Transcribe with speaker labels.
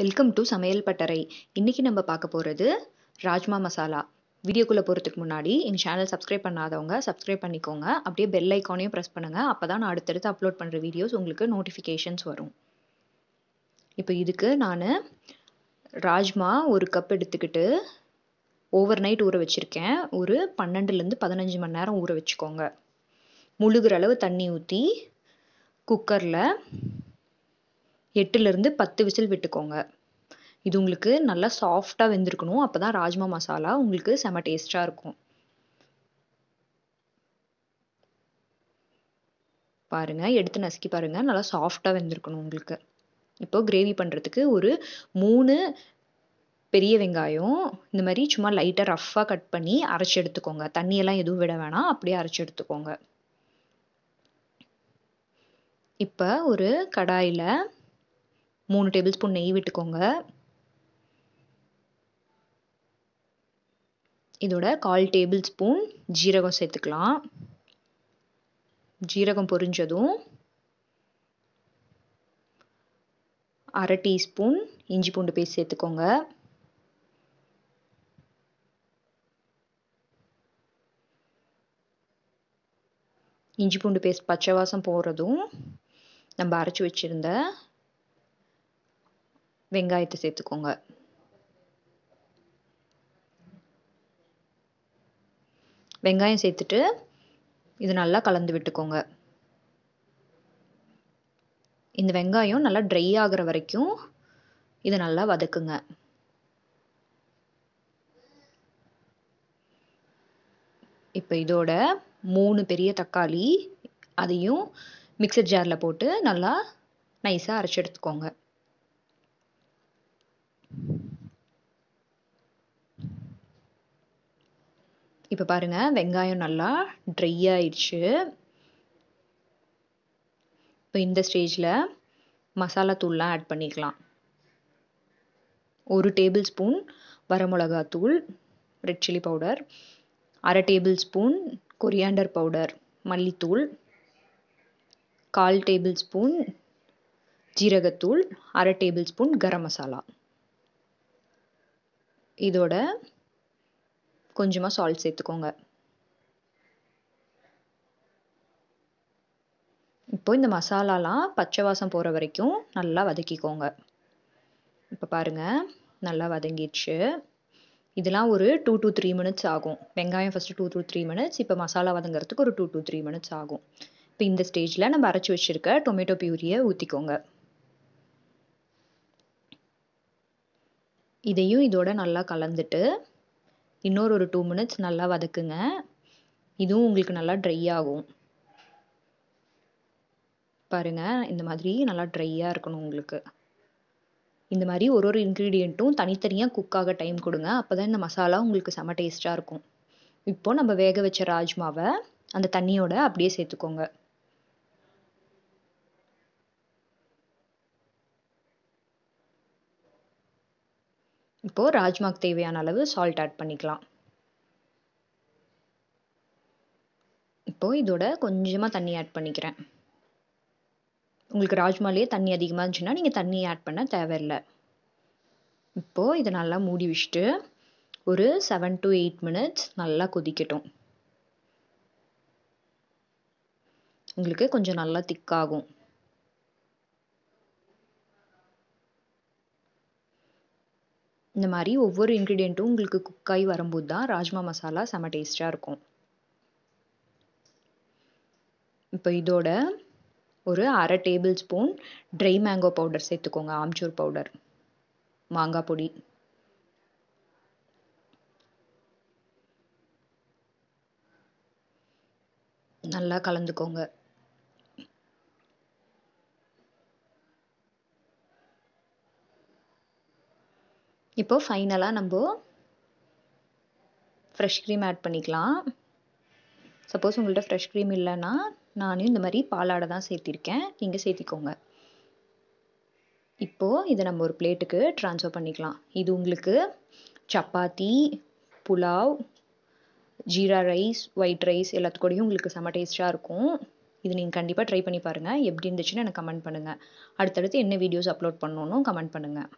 Speaker 1: Welcome to சமையல் பட்டறை. இன்றைக்கி நம்ம பார்க்க போகிறது ராஜ்மா மசாலா. வீடியோக்குள்ளே போகிறதுக்கு முன்னாடி எங்கள் சேனல் சப்ஸ்கிரைப் பண்ணாதவங்க சப்ஸ்கிரைப் பண்ணிக்கோங்க. அப்படியே பெல் ஐக்கானையும் ப்ரெஸ் பண்ணுங்கள் அப்போ தான் நான் அடுத்தடுத்து அப்லோட் பண்ணுற வீடியோஸ் உங்களுக்கு நோட்டிஃபிகேஷன்ஸ் வரும். இப்போ இதுக்கு நான் ராஜ்மா ஒரு கப் எடுத்துக்கிட்டு ஓவர் நைட் ஊற வச்சுருக்கேன். ஒரு பன்னெண்டுலேருந்து பதினஞ்சு மணி நேரம் ஊற வச்சுக்கோங்க. முழுகிற அளவு தண்ணி ஊற்றி குக்கரில் எட்டுலேருந்து பத்து விசில் விட்டுக்கோங்க. இது உங்களுக்கு நல்லா சாஃப்டாக வெந்திருக்கணும். அப்போ தான் ராஜ்மா மசாலா உங்களுக்கு செம டேஸ்ட்டாக இருக்கும். பாருங்கள் எடுத்து நசுக்கி பாருங்கள் நல்லா சாஃப்டாக வெந்திருக்கணும் உங்களுக்கு. இப்போது கிரேவி பண்ணுறதுக்கு ஒரு மூணு பெரிய வெங்காயம் இந்த மாதிரி சும்மா லைட்டாக ரஃப்பாக கட் பண்ணி அரைச்சி எடுத்துக்கோங்க. தண்ணியெல்லாம் எதுவும் விட வேணாம். அப்படியே அரைச்சி எடுத்துக்கோங்க. இப்போ ஒரு கடாயில் மூணு டேபிள் ஸ்பூன் நெய் விட்டுக்கோங்க. இதோட கால் டேபிள் ஸ்பூன் ஜீரகம் சேர்த்துக்கலாம். ஜீரகம் பொரிஞ்சதும் அரை டீஸ்பூன் இஞ்சி பூண்டு பேஸ்ட் சேர்த்துக்கோங்க. இஞ்சி பூண்டு பேஸ்ட் பச்சை வாசம் போகிறதும் நம்ம அரைச்சி வச்சுருந்த வெங்காயத்தை சேர்த்துக்கோங்க. வெங்காயம் சேர்த்துட்டு இது நல்லா கலந்து விட்டுக்கோங்க. இந்த வெங்காயம் நல்லா ட்ரை ஆகிற வரைக்கும் இதை நல்லா வதக்குங்க. இப்போ இதோட மூணு பெரிய தக்காளி அதையும் மிக்சர் ஜாரில் போட்டு நல்லா நைஸாக அரைச்சி எடுத்துக்கோங்க. இப்போ பாருங்கள் வெங்காயம் நல்லா ட்ரை ஆயிடுச்சு. இப்போ இந்த ஸ்டேஜில் மசாலா தூள்லாம் ஆட் பண்ணிக்கலாம். ஒரு டேபிள் ஸ்பூன் வரமிளகாத்தூள் ரெட் சில்லி பவுடர் அரை டேபிள் ஸ்பூன் கொரியாண்டர் பவுடர் மல்லித்தூள் கால் டேபிள் ஸ்பூன் ஜீரகத்தூள் அரை டேபிள் ஸ்பூன் கரம் மசாலா. இதோட கொஞ்சமாக சால்ட் சேர்த்துக்கோங்க. இப்போ இந்த மசாலாலாம் பச்சை வாசம் போகிற வரைக்கும் நல்லா வதக்கிக்கோங்க. இப்போ பாருங்கள் நல்லா வதங்கிடுச்சு. இதெல்லாம் ஒரு டூ டு த்ரீ மினிட்ஸ் ஆகும். வெங்காயம் first two to three minutes இப்போ மசாலா வதங்கிறதுக்கு ஒரு டூ டூ த்ரீ மினிட்ஸ் ஆகும். இப்போ இந்த ஸ்டேஜில் நம்ம அரைச்சி வச்சுருக்க டொமேட்டோ பியூரியை ஊற்றிக்கோங்க இதையும் இதோட நல்லா கலந்துட்டு இன்னொரு ஒரு டூ மினிட்ஸ் நல்லா வதக்குங்க. இதுவும் உங்களுக்கு நல்லா ட்ரை ஆகும். பாருங்கள் இந்த மாதிரி நல்லா ட்ரையாக இருக்கணும் உங்களுக்கு. இந்த மாதிரி ஒரு ஒரு இன்க்ரீடியண்ட்டும் தனித்தனியாக குக் ஆக டைம் கொடுங்க. அப்போ தான் இந்த மசாலா உங்களுக்கு செம டேஸ்ட்டாக இருக்கும். இப்போது நம்ம வேக வச்ச ராஜ்மாவை அந்த தண்ணியோட அப்படியே சேர்த்துக்கோங்க. இப்போது ராஜ்மாக்கு தேவையான அளவு சால்ட் ஆட் பண்ணிக்கலாம். இப்போது இதோட கொஞ்சமாக தண்ணி ஆட் பண்ணிக்கிறேன். உங்களுக்கு ராஜ்மாலேயே தண்ணி அதிகமாக இருந்துச்சுன்னா நீங்கள் தண்ணி ஆட் பண்ண தேவையில்லை. இப்போது இதை நல்லா மூடி வச்சுட்டு ஒரு செவன் டு எயிட் மினிட்ஸ் நல்லா கொதிக்கட்டும். உங்களுக்கு கொஞ்சம் நல்லா திக்காகும் இந்த மாதிரி ஒவ்வொரு இன்க்ரீடியண்ட்டும் உங்களுக்கு குக்காகி வரும்போது தான் ராஜ்மா மசாலா செம டேஸ்ட்டாக இருக்கும். இப்போ இதோட ஒரு அரை tablespoon dry mango powder சேர்த்துக்கோங்க ஆம்ச்சூர் பவுடர் மாங்காய் பொடி. நல்லா கலந்துக்கோங்க. இப்போது ஃபைனலாக நம்ம ஃப்ரெஷ் க்ரீம் ஆட் பண்ணிக்கலாம். சப்போஸ் உங்கள்கிட்ட ஃப்ரெஷ் க்ரீம் இல்லைன்னா நானும் இந்த மாதிரி பாலாடை தான் சேர்த்திருக்கேன். நீங்கள் சேர்த்திக்கோங்க. இப்போது இதை நம்ம ஒரு பிளேட்டுக்கு ட்ரான்ஸ்ஃபர் பண்ணிக்கலாம். இது உங்களுக்கு chapati pulao jeera rice white rice எல்லாத்துக்கூடையும் உங்களுக்கு செம்ம டேஸ்ட்டாக இருக்கும். இது நீங்கள் கண்டிப்பாக ட்ரை பண்ணி பாருங்கள் எப்படி இருந்துச்சுன்னு எனக்கு கமெண்ட் பண்ணுங்கள் அடுத்தடுத்து என்ன வீடியோஸ் அப்லோட் பண்ணணும் கமெண்ட் பண்ணுங்கள்